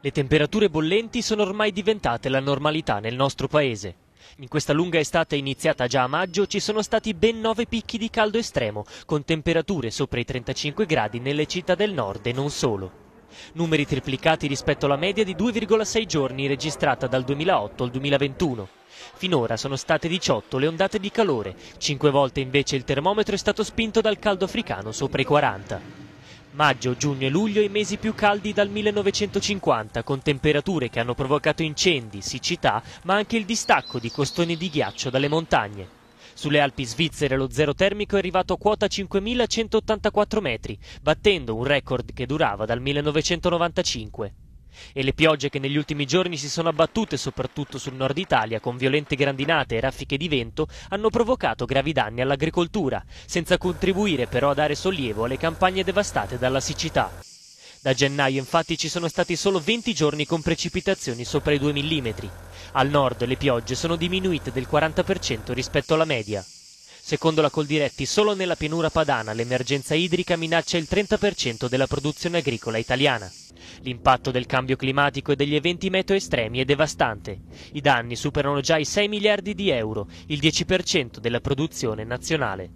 Le temperature bollenti sono ormai diventate la normalità nel nostro paese. In questa lunga estate iniziata già a maggio ci sono stati ben nove picchi di caldo estremo, con temperature sopra i 35 gradi nelle città del nord e non solo. Numeri triplicati rispetto alla media di 2,6 giorni registrata dal 2008 al 2021. Finora sono state 18 le ondate di calore, 5 volte invece il termometro è stato spinto dal caldo africano sopra i 40. Maggio, giugno e luglio i mesi più caldi dal 1950, con temperature che hanno provocato incendi, siccità, ma anche il distacco di costoni di ghiaccio dalle montagne. Sulle Alpi svizzere lo zero termico è arrivato a quota 5.184 metri, battendo un record che durava dal 1995 e le piogge che negli ultimi giorni si sono abbattute soprattutto sul nord Italia con violente grandinate e raffiche di vento hanno provocato gravi danni all'agricoltura, senza contribuire però a dare sollievo alle campagne devastate dalla siccità. Da gennaio infatti ci sono stati solo 20 giorni con precipitazioni sopra i 2 mm. Al nord le piogge sono diminuite del 40% rispetto alla media. Secondo la Coldiretti, solo nella pianura padana l'emergenza idrica minaccia il 30% della produzione agricola italiana. L'impatto del cambio climatico e degli eventi meteo estremi è devastante. I danni superano già i 6 miliardi di euro, il 10% della produzione nazionale.